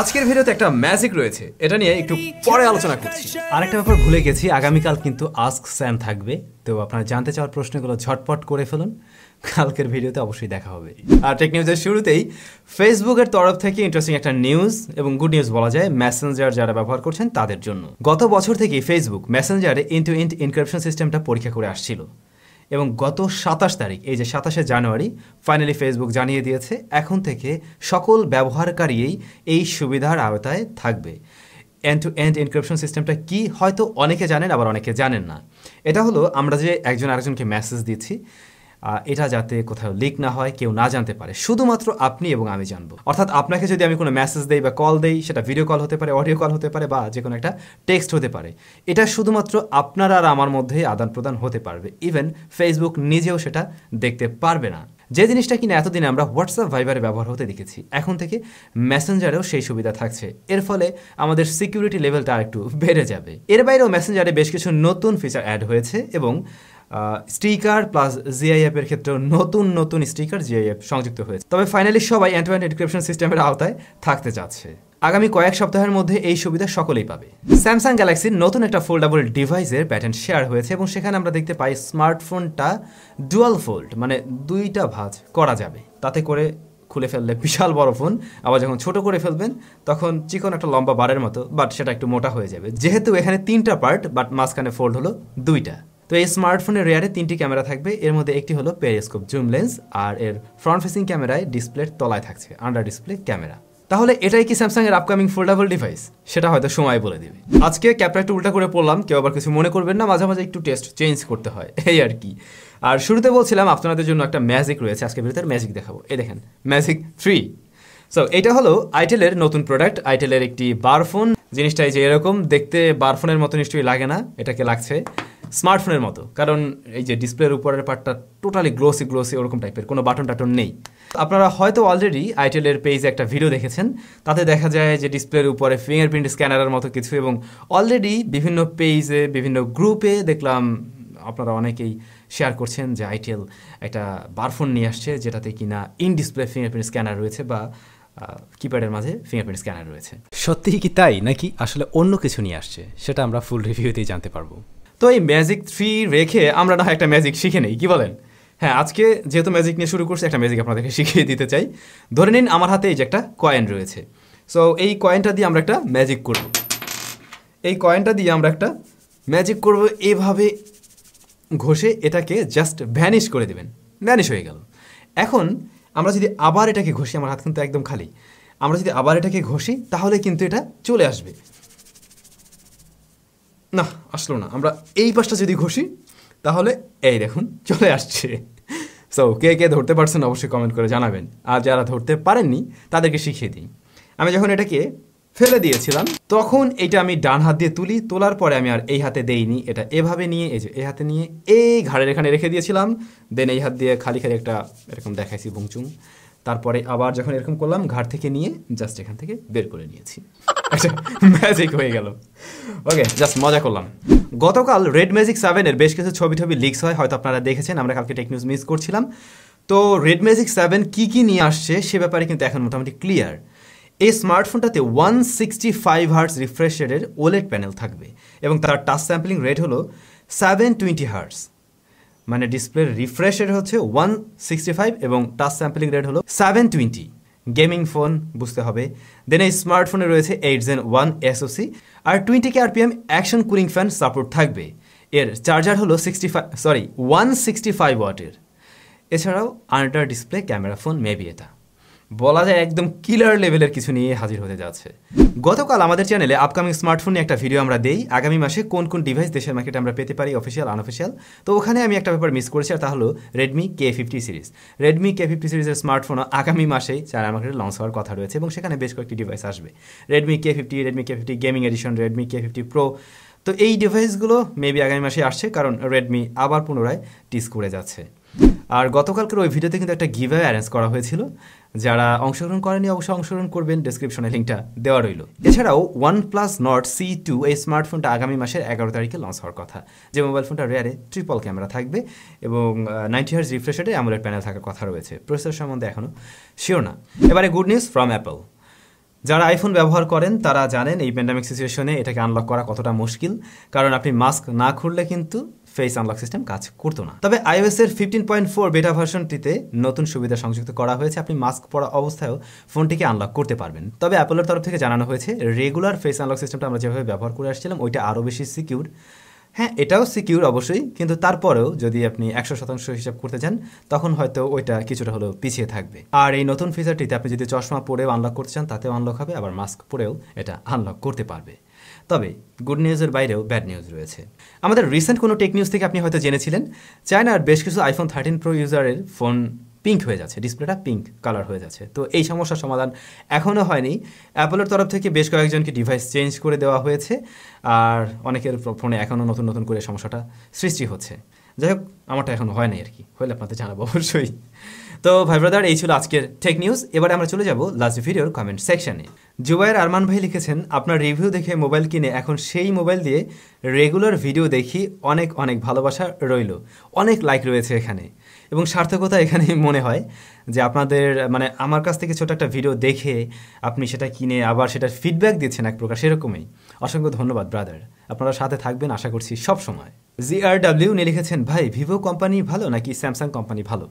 আজকের ভিডিওতে একটা ম্যাজিক রয়েছে। এটা নিয়ে একটু পরে আলোচনা করছি। আরেকটা ব্যাপার ভুলে গেছি, আগামীকাল কিন্তু আস্ক স্যাম থাকবে। তো আপনারা জানতে চাওয়ার প্রশ্নগুলো ঝটপট করে ফেলুন। কালকের ভিডিওতে অবশ্যই দেখা হবে। আর টেক নিউজের শুরুতেই ফেসবুকের তরফ থেকে ইন্টারেস্টিং একটা নিউজ এবং গুড নিউজ বলা যায় মেসেঞ্জার যারা ব্যবহার করছেন তাদের জন্য। গত বছর থেকেই ফেসবুক মেসেঞ্জারে ইন্টু ইন্ট ইনক্রিপশন সিস্টেমটা পরীক্ষা করে আসছিল। এবং গত সাতাশ তারিখ, এই যে সাতাশে জানুয়ারি ফাইনালি ফেসবুক জানিয়ে দিয়েছে, এখন থেকে সকল ব্যবহারকারীই এই সুবিধার আওতায় থাকবে। এন্ড টু এন্ড ইনক্রিপশন সিস্টেমটা কি হয়তো অনেকে জানেন, আবার অনেকে জানেন না। এটা হলো আমরা যে একজন আরেকজনকে মেসেজ দিচ্ছি এটা যাতে কোথাও লিক না হয়, কেউ না জানতে পারে। শুধুমাত্র আপনি এবং আমি জানব। অর্থাৎ আপনাকে যদি আমি কোনো মেসেজ দেই বা কল দেই, সেটা ভিডিও কল হতে পারে অডিও কল হতে পারে বা যে কোনো একটা টেক্সট হতে পারে। এটা শুধুমাত্র আপনার আর আমার মধ্যেই আদান প্রদান হতে পারবে। ইভেন ফেসবুক নিজেও সেটা দেখতে পারবে না। যে জিনিসটা কিনা এতদিন আমরা হোয়াটসঅ্যাপ ভাইবারে ব্যবহার হতে দেখেছি, এখন থেকে মেসেঞ্জারেও সেই সুবিধা থাকছে। এর ফলে আমাদের সিকিউরিটি লেভেলটা একটু বেড়ে যাবে। এর বাইরেও মেসেঞ্জারে বেশ কিছু নতুন ফিচার অ্যাড হয়েছে এবং স্টিকার প্লাস জিআইএফ এর ক্ষেত্রেও নতুন নতুন স্টিকার জিআইএফ সংযুক্ত হয়েছে। তবে ফাইনালি সবাই টু এনক্রিপশন সিস্টেমের আওতায় থাকতে চাচ্ছে আগামী কয়েক সপ্তাহের মধ্যে এই সুবিধা সকলেই পাবে। স্যামসাং গ্যালাক্সির নতুন একটা ফোল্ডাবল ডিভাইসের প্যাটার্ন শেয়ার হয়েছে এবং সেখানে আমরা দেখতে পাই স্মার্টফোনটা ডুয়াল ফোল্ড মানে দুইটা ভাঁজ করা যাবে। তাতে করে খুলে ফেললে বিশাল বড় ফোন আবার যখন ছোট করে ফেলবেন, তখন চিকন একটা লম্বা বারের মতো বাট সেটা একটু মোটা হয়ে যাবে। যেহেতু এখানে তিনটা পার্ট বাট মাঝখানে ফোল্ড হলো দুইটা। তো এই স্মার্টফোনের রেয়ারে তিনটি ক্যামেরা থাকবে। এর মধ্যে একটি হলো পেরিস্কোপ জুম লেন্স আর এর ফ্রন্ট ফেসিং ক্যামেরায় ডিসপ্লের তলায় থাকছে আন্ডার ডিসপ্লে ক্যামেরা তাহলে এটাই কি স্যামসাং এর আপকামিং ফোল্ডাবল ডিভাইস সেটা হয়তো সময় বলে দিবে। আজকে ক্যাপটা একটু উল্টা করে পড়লাম, কেউ আবার কিছু মনে করবেন না, মাঝে মাঝে একটু টেস্ট চেঞ্জ করতে হয়, এই আর কি। আর শুরুতে বলছিলাম আপনাদের জন্য একটা ম্যাজিক রয়েছে আজকে ভিতরে ম্যাজিক দেখাবো। এই দেখেন ম্যাজিক থ্রি সো এটা হলো আইটেলের নতুন প্রোডাক্ট আইটেলের একটি বারফোন জিনিসটা এই যে এরকম, দেখতে বারফোনের মতো নিশ্চয়ই লাগে না, এটাকে লাগছে। স্মার্টফোনের মতো। কারণ এই যে ডিসপ্লের উপরের পার্টটা টোটালি গ্লোসি গ্লোসি ওরকম টাইপের কোনো বাটন টাটন নেই। আপনারা হয়তো অলরেডি আইটেলের পেজে একটা ভিডিও দেখেছেন। তাতে দেখা যায় যে ডিসপ্লের উপরে ফিঙ্গারপ্রিন্ট স্ক্যানারের মতো কিছু এবং অলরেডি বিভিন্ন পেজে বিভিন্ন গ্রুপে দেখলাম, আপনারা অনেকেই শেয়ার করছেন যে আইটেল একটা বারফোন নিয়ে আসছে, যেটাতে কিনা ইন ডিসপ্লে ফিঙ্গারপ্রিন্ট স্ক্যানার রয়েছে বা কিপ্যাডের মাঝে ফিঙ্গারপ্রিন্ট স্ক্যানার রয়েছে। সত্যিই কি তাই? নাকি আসলে অন্য কিছু নিয়ে আসছে? সেটা আমরা ফুল রিভিউতেই জানতে পারব। তো এই ম্যাজিক থ্রি রেখে আমরা না একটা ম্যাজিক শিখে নেই, কী বলেন? হ্যাঁ আজকে যেহেতু ম্যাজিক নিয়ে শুরু করছি, একটা ম্যাজিক আপনাদেরকে শিখিয়ে দিতে চাই। ধরে নিন আমার হাতে এই যে একটা কয়েন রয়েছে। সো এই কয়েনটা দিয়ে আমরা একটা ম্যাজিক করব। এই কয়েনটা দিয়ে আমরা একটা ম্যাজিক করব, এভাবে ঘষে এটাকে জাস্ট ভ্যানিশ করে দেবেন। ভ্যানিশ হয়ে গেল। এখন আমরা যদি আবার এটাকে ঘষি, আমার হাত কিন্তু একদম খালি, আমরা যদি আবার এটাকে ঘষি, তাহলে কিন্তু এটা চলে আসবে। না, আসলো না। আমরা এই পাশটা যদি ঘষি, তাহলে এই দেখুন, চলে আসছে। সো কে কে ধরতে পারছেন অবশ্যই কমেন্ট করে জানাবেন। আর যারা ধরতে পারেননি, তাদেরকে শিখিয়ে দিই। আমি যখন এটাকে ফেলে দিয়েছিলাম, তখন এটা আমি ডান হাত দিয়ে তুলি, তোলার পরে আমি আর এই হাতে দেইনি। এটা এভাবে নিয়ে, এই যে এই হাতে নিয়ে, এই ঘাড়ের এখানে রেখে দিয়েছিলাম। দেন এই হাত দিয়ে খালি খালি একটা এরকম দেখাইছি বুংচুং তারপরে আবার যখন এরকম করলাম, ঘাড় থেকে নিয়ে জাস্ট এখান থেকে বের করে নিয়েছি। ম্যাজিক হয়ে গেল। ওকে জাস্ট মজা করলাম। গতকাল রেড ম্যাজিক সেভেনের বেশ কিছু ছবি টবি লিক্স হয়, হয়তো আপনারা দেখেছেন, আমরা কালকে টেক নিউজ মিস করছিলাম। তো রেড ম্যাজিক সেভেন কী কী নিয়ে আসছে, সে ব্যাপারে কিন্তু এখন মোটামুটি ক্লিয়ার এই স্মার্টফোনটাতে one sixty five hertz refresh রেটের ওলেট প্যানেল থাকবে এবং তার টাচ স্যাম্পলিং রেট হলো সেভেন টোয়েন্টি হার্টস মানে ডিসপ্লের রিফ্রেশ রেট হচ্ছে ওয়ান সিক্সটি ফাইভ এবং টাচ স্যাম্পলিং রেট হলো সেভেন টোয়েন্টি গেমিং ফোন, বুঝতে হবে। দেন এই স্মার্টফোনে রয়েছে এইট জেন ওয়ান এসওসি আর twenty K RPM action cooling fan support থাকবে। এর চার্জার হলো sixty five sorry one sixty five ওয়াটের এছাড়াও under display camera phone maybe এটা। বলা যায় একদম কিলার লেভেলের কিছু নিয়ে হাজির হতে যাচ্ছে। গতকাল আমাদের চ্যানেলে আপকামিং স্মার্টফোন নিয়ে একটা ভিডিও আমরা দেই। আগামী মাসে কোন কোন ডিভাইস দেশের মার্কেটে আমরা পেতে পারি অফিসিয়াল আনঅফিসিয়াল তো ওখানে আমি একটা ব্যাপার মিস করেছি, আর তা হলো Redmi K fifty series Redmi K fifty সিরিজের স্মার্টফোন আগামী মাসেই চায়না মার্কেটে লঞ্চ হওয়ার কথা রয়েছে এবং সেখানে বেশ কয়েকটি ডিভাইস আসবে। Redmi K fifty Redmi K fifty gaming edition Redmi K fifty pro তো এই ডিভাইসগুলো মেবি আগামী মাসে আসছে, কারণ রেডমি আবার পুনরায় টিস করে যাচ্ছে। আর গতকালকের ওই ভিডিওতে কিন্তু একটা গিভ অ্যারেঞ্জ করা হয়েছিল, যারা অংশগ্রহণ করেনি অবশ্যই অংশগ্রহণ করবেন ডিসক্রিপশনে লিঙ্কটা দেওয়া রইল। এছাড়াও one plus nord C two এই স্মার্টফোনটা আগামী মাসের এগারো তারিখে লঞ্চ হওয়ার কথা। যে মোবাইল ফোনটা রেয়ারে ট্রিপল ক্যামেরা থাকবে এবং নাইনটি হার্স রিফ্রেশারে অ্যামুলেট প্যানেল থাকার কথা রয়েছে। প্রসেসর সম্বন্ধে এখনও শিওর না। এবারে গুড নিউজ ফ্রম অ্যাপল যারা আইফোন ব্যবহার করেন, তারা জানেন এই প্যান্ডামিক সিচুয়েশনে এটাকে আনলক করা কতটা মুশকিল। কারণ আপনি মাস্ক না খুললে কিন্তু ফেস আনলক সিস্টেম কাজ করতো না। তবে আইওএস এর ফিফটিন পয়েন্ট ফোর বেটা ভার্সনটিতে নতুন সুবিধা সংযুক্ত করা হয়েছে। আপনি মাস্ক পরা অবস্থায়ও ফোনটিকে আনলক করতে পারবেন। তবে অ্যাপলের তরফ থেকে জানানো হয়েছে রেগুলার ফেস আনলক সিস্টেমটা আমরা যেভাবে ব্যবহার করে আসছিলাম, ওইটা আরও বেশি সিকিউর হ্যাঁ এটাও সিকিউর অবশ্যই, কিন্তু তারপরেও যদি আপনি একশো শতাংশ হিসাব করতে চান, তখন হয়তো ওইটা কিছুটা হলেও পিছিয়ে থাকবে। আর এই নতুন ফিচারটিতে আপনি যদি চশমা পরেও আনলক করতে চান, তাতেও আনলক হবে, আবার মাস্ক পরেও এটা আনলক করতে পারবে। তবে গুড নিউজের বাইরেও ব্যাড নিউজ রয়েছে। আমাদের রিসেন্ট কোনো টেক নিউজ থেকে আপনি হয়তো জেনেছিলেন চায়নার বেশ কিছু আইফোন থার্টিন প্রো ইউজারের ফোন পিঙ্ক হয়ে যাচ্ছে ডিসপ্লেটা পিঙ্ক কালার হয়ে যাচ্ছে। তো এই সমস্যার সমাধান এখনও হয়নি। অ্যাপলের তরফ থেকে বেশ কয়েকজনকে ডিভাইস চেঞ্জ করে দেওয়া হয়েছে, আর অনেকের ফোনে এখনও নতুন নতুন করে সমস্যাটা সৃষ্টি হচ্ছে। যাই হোক, আমারটা এখনও হয় নাই আর কি, হলে আপনাদের জানাব অবশ্যই। তো ভাই ব্রাদার এই ছিল আজকের টেক নিউজ এবারে আমরা চলে যাব লাস্ট ভিডিওর কমেন্ট সেকশনে জুবাইর আরমান ভাই লিখেছেন, আপনার রিভিউ দেখে মোবাইল কিনে এখন সেই মোবাইল দিয়ে রেগুলার ভিডিও দেখি, অনেক অনেক ভালোবাসা রইল। অনেক লাইক রয়েছে এখানে। এবং সার্থকতা এখানে মনে হয় যে আপনাদের মানে আমার কাছ থেকে ছোট একটা ভিডিও দেখে আপনি সেটা কিনে আবার সেটার ফিডব্যাক দিচ্ছেন এক প্রকার, সেরকমই। অসংখ্য ধন্যবাদ ব্রাদার আপনারা সাথে থাকবেন, আশা করছি সব সময়। জি আর ডাব্লিউ নিয়ে লিখেছেন, ভাই ভিভো কোম্পানি ভালো নাকি স্যামসাং কোম্পানি ভালো?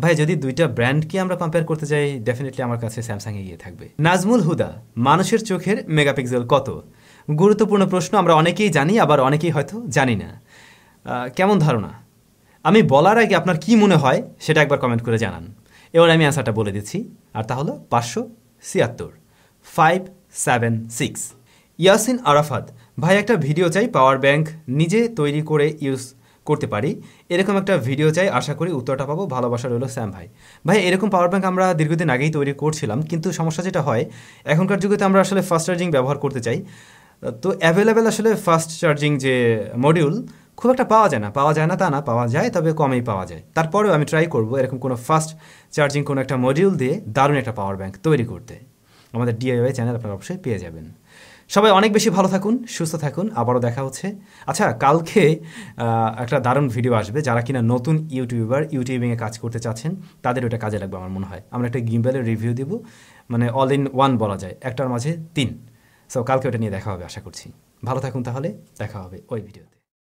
ভাই, যদি দুইটা ব্র্যান্ডকে আমরা কম্পেয়ার করতে যাই ডেফিনেটলি আমার কাছে স্যামসাং এগিয়ে থাকবে। নাজমুল হুদা, মানুষের চোখের মেগাপিক্সেল কত? গুরুত্বপূর্ণ প্রশ্ন, আমরা অনেকেই জানি, আবার অনেকেই হয়তো জানি না। কেমন ধারণা? আমি বলার আগে আপনার কি মনে হয় সেটা একবার কমেন্ট করে জানান। এবার আমি অ্যান্সারটা বলে দিচ্ছি। আর তা হলো পাঁচশো ছিয়াত্তর five seven six Yasin Arafat, ভাই, একটা ভিডিও চাই পাওয়ার ব্যাংক নিজে তৈরি করে ইউজ করতে পারি। এরকম একটা ভিডিও চাই, আশা করি উত্তরটা পাবো। ভালোবাসা রইল স্যাম ভাই। ভাই, এরকম পাওয়ার ব্যাঙ্ক আমরা দীর্ঘদিন আগেই তৈরি করছিলাম, কিন্তু সমস্যা যেটা হয়, এখনকার যুগে তো আমরা আসলে ফাস্ট চার্জিং ব্যবহার করতে চাই। তো অ্যাভেলেবেল আসলে ফাস্ট চার্জিং যে মডিউল খুব একটা পাওয়া যায় না। পাওয়া যায় না তা না, পাওয়া যায়, তবে কমেই পাওয়া যায়। তারপরেও আমি ট্রাই করব এরকম কোনো ফাস্ট চার্জিং কোনো একটা মডিউল দিয়ে দারুণ একটা পাওয়ার ব্যাঙ্ক তৈরি করতে। আমাদের ডিআইওয়াই চ্যানেল আপনারা অবশ্যই পেয়ে যাবেন। সবাই অনেক বেশি ভালো থাকুন, সুস্থ থাকুন, আবারও দেখা হচ্ছে। আচ্ছা কালকে একটা দারুণ ভিডিও আসবে। যারা কিনা নতুন ইউটিউবার ইউটিউবিংয়ে কাজ করতে চাচ্ছেন, তাদের ওটা কাজে লাগবে আমার মনে হয়। আমরা একটা গিম্বেলের রিভিউ দিব। মানে অল ইন ওয়ান বলা যায়। একটার মাঝে তিন। সো কালকে ওটা নিয়ে দেখা হবে, আশা করছি। ভালো থাকুন তাহলে। দেখা হবে ওই ভিডিওতে